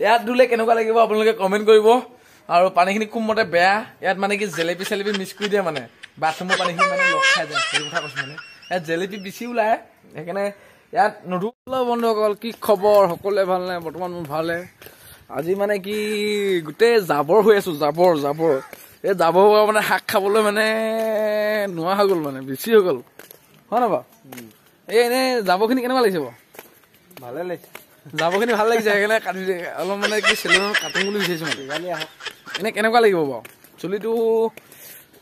ইয়াত ধুলে কেনেকুৱা লাগিব আপোনালোকে কমেণ্ট কৰিব। আৰু পানীখিনি খুব মতে বেয়া ইয়াত মানে কি জেলেপি চেলেপি মিক্স কৰি দিয়ে মানে। বাথৰুমৰ পানীখিনি মানে লগ খাই যায় সেইটো কথা কৈছো মানে। ইয়াত জেলেপি বেছি ওলায় সেইকাৰণে ইয়াত নুধু বন্ধুসকল কি খবৰ? সকলোৱে ভাল নাই বৰ্তমান মোৰ ভালে। আজি মানে কি গোটেই জাবৰ হৈ আছো জাবৰ জাবৰ। এই জাবৰ মানে শাক খাবলৈ মানে নোহোৱা হৈ গ'ল মানে বেছি হৈ গ'ল। হয় নহয় বাৰু? এই এনেই জাবৰখিনি কেনেকুৱা লাগিছে বাৰু? ভালে লাগিছে। জাবৰখিনি ভাল লাগিছে সেইকাৰণে কাটি অলপ মানে কি চেলুনত কাটিম বুলি বিচাৰিছো মানে। এনেই কেনেকুৱা লাগিব বাৰু? চুলিটো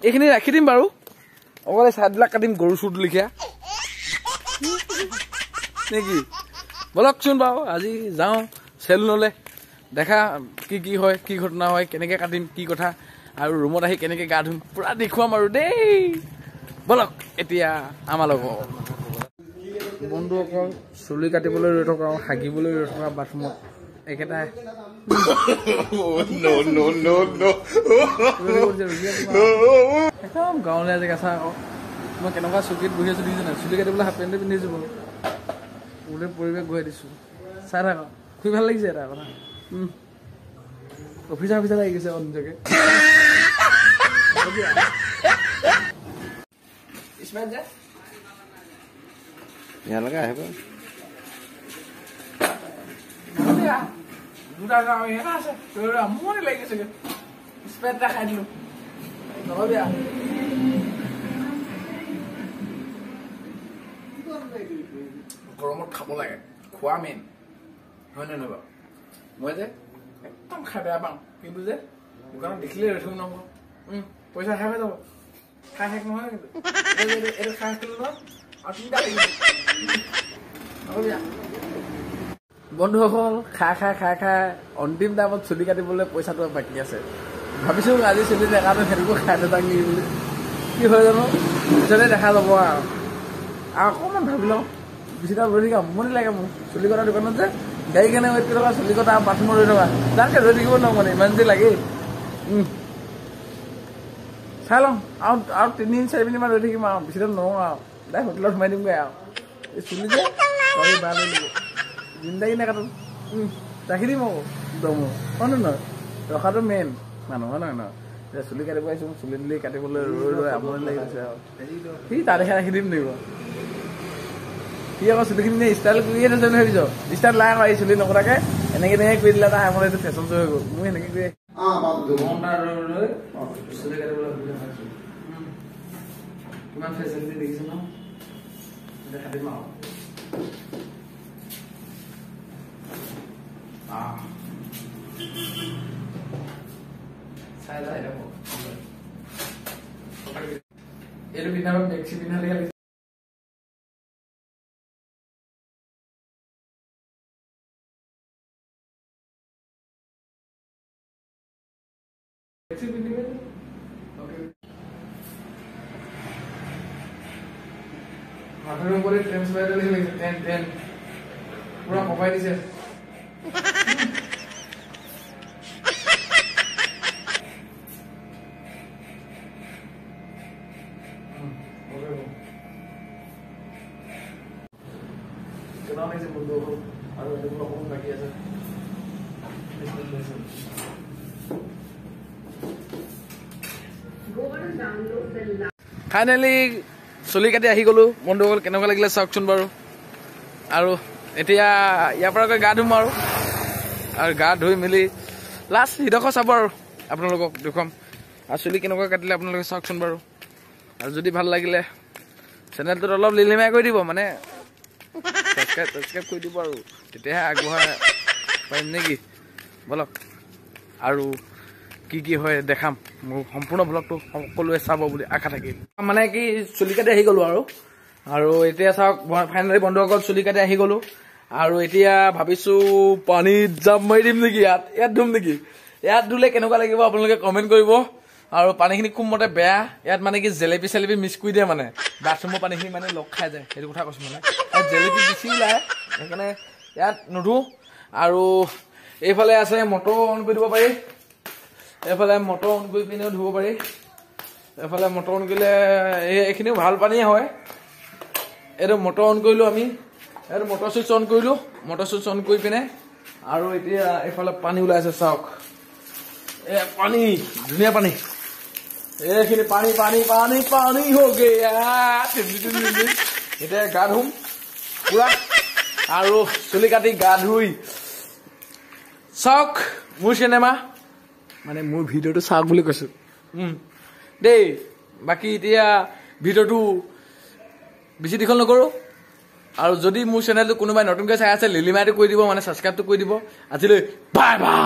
এইখিনি ৰাখি দিম বাৰু। অকল এই চাইডবিলাক কাটিম গৰু চুট লিখীয়া নে কি বলকচোন বাৰু আজি যাওঁ চেলুনলৈ দেখা কি কি হয় কি ঘটনা হয় কেনেকৈ কাটিম কি কথা আৰু ৰুমত আহি কেনেকৈ গা ধুম। পূৰা দেখুৱাম আৰু দেই। বলক এতিয়া আমাৰ লগত বন্ধুসকল চুলি কাটিবলৈ ৰৈ থকা হাগিবলৈ ৰৈ থকা বাথৰুমত একেটাই একদম গাঁৱলীয়া জেগা চা আকৌ মই কেনেকুৱা চকীত বহি আছো দেখিছো নাই চুলি কাটিবলৈ হাফ পেণ্টে পিন্ধিছো বোলো গোটেই পৰিৱেশ ঘূৰাই দিছো। চাই থাক খুব ভাল লাগিছে এটা কথা। উম। অফিচাৰ অফিচাৰ লাগি গৈছে আকৌ নিজকে যে আহিব আমনি লাগি আৰু গৰমত খাব লাগে খোৱা মেইন হয় নে নহয় বাৰু মই যে একদম খাই বেয়া পাওঁ কিন্তু যে দোকানত দেখিলে ৰৈ থাকিব নহ'ব পইচা খাই হৈ যাব খাই শেষ নহয় এইটো- খাই কৰিলো নহয় আৰু তিনিটা বন্ধুসকল খাই খাই খাই খাই অন্তিম টাইমত চুলি কাটিবলৈ পইচাটো বাকী আছে। ভাবিছো আজি চুলি দেখাটো সেইটোকো খাই দেউতাক নি বুলি। কি হয় জানো? পিছতে দেখা যাব আৰু। আৰু অকণমান ভাবি লওঁ। বিচিটা ৰৈ থাকি আমনি লাগে মোৰ। চুলি কটা দোকানত যে গাড়ী কেনে ৱেইট কৰি থকা চুলি কটা বাথৰুমত ৰৈ থকা তাতকৈ ৰৈ থাকিব নোৱাৰো মানে যে লাগেই। চাই লওঁ আৰু আৰু তিনিদিন চাৰি মিনিটমান ৰৈ থাকিম আৰু টাইম নৰওঁ আৰু। ডাইৰেক্ট হোটেলত সোমাই দিমগৈ আৰু। চুলি যে চৰি বেয়া লৈ ল'ব জিন্দাগী নাকাটো। ৰাখি দিম আকৌ। দমো। হয় নে নহয়? ৰখাটো মেইন মানুহ হয় নহয় নহয়? এতিয়া চুলি কাটিব আহিছোঁ চুলি তুলি কাটিবলৈ ৰৈ ৰৈ আমনি লাগি গৈছে আৰু। সি তাতহে ৰাখি দিম লাগিব সি আকৌ চুলিখিনি নে ষ্টাইল কৰিয়ে থৈছে বুলি ভাবিছ? ষ্টাইল লাই আকৌ এই চুলি নকটাকে এনেকে এনেকে কৰি দিলে তাৰ আমাৰ এইটো ফেশ্বন শ্ব' হৈ গ'ল। মোৰ এনেকে কৰি ঘণ্টা ৰৈ ৰৈ চুলি কাটিবলৈ সুবিধা পাইছোঁ কিমান ফেচিলিটি দেখিছোঁ ন? এতিয়া কাটিম আৰু Ah. চাই যায় দেখো এইটো পিন্ধাব মেক্সি মাথাৰ ওপৰত ট্ৰেন্সপাৰেণ্ট লাগিছে টেন টেন পুৰা কপাই দিছে কেনেকুৱা লাগিছে বন্ধুসকল আৰু এইটো অকণমান বাকী আছে ফাইনেলি চুলি কাটি আহি গ'লো বন্ধুসকল কেনেকুৱা লাগিলে চাওকচোন বাৰু। আৰু এতিয়া ইয়াৰ পৰা গৈ গা ধুম আৰু। আৰু গা ধুই মেলি লাষ্ট সিডোখৰ চাব আৰু আপোনালোকক দেখুৱাম আৰু চুলি কেনেকুৱা কাটিলে আপোনালোকে চাওকচোন বাৰু। আৰু যদি ভাল লাগিলে চেনেলটোত অলপ লিলিমাই কৰি দিব মানে ছাবস্ক্ৰাইব ছাবস্ক্ৰাইব কৰি দিব আৰু। তেতিয়াহে আগবঢ়াই পাৰিম নেকি? বলক। আৰু কি কি হয় দেখাম। মোৰ সম্পূৰ্ণ ব্লগটো সকলোৱে চাব বুলি আশা থাকিল। মানে কি চুলি কাটি আহি গ'লো আৰু। আৰু এতিয়া চাওক ফাইনেলি বন্ধুসকল চুলি কাটি আহি গ'লো। আৰু এতিয়া ভাবিছো পানীত জাপ মাৰি দিম নেকি ইয়াত? ইয়াত ধুম নেকি? ইয়াত ধুলে কেনেকুৱা লাগিব আপোনালোকে কমেণ্ট কৰিব। আৰু পানীখিনি খুব মতে বেয়া ইয়াত মানে কি জেলেপি চেলেপি মিক্স কৰি দিয়ে মানে। বাথৰুমৰ পানীখিনি মানে লগ খাই যায় সেইটো কথা কৈছো মানে। জেলেপি বেছি ওলায় সেইকাৰণে ইয়াত নুধো। আৰু এইফালে আছে মটৰ অন কৰি দিব পাৰি। এইফালে মটৰ অন কৰি পিনেও ধুব পাৰি। এইফালে মটৰ অন কৰিলে এই- এইখিনিও ভাল পানীয়ে হয়। এইটো মটৰ অন কৰিলোঁ আমি। এইটো মটৰ চুইচ অন কৰিলোঁ। মটৰ চুইচ অন কৰি পিনে আৰু এতিয়া এইফালে পানী ওলাই আছে চাওক। এ পানী ধুনীয়া পানী। এইখিনি পানী পানী পানী পানী হোগে এতিয়া গা ধুম। পুৰা। আৰু চুলি কাটি গা ধুই। চাওক মোৰ চিনেমা। মানে মোৰ ভিডিঅ'টো চাওক বুলি কৈছো। দেই বাকী এতিয়া ভিডিঅ'টো বেছি দীঘল নকৰোঁ। আৰু যদি মোৰ চেনেলটো কোনোবাই নতুনকৈ চাই আছে লিলিমাইটো কৰি দিব মানে ছাবস্ক্ৰাইবটো কৰি দিব। আজিলৈ বাই বাই.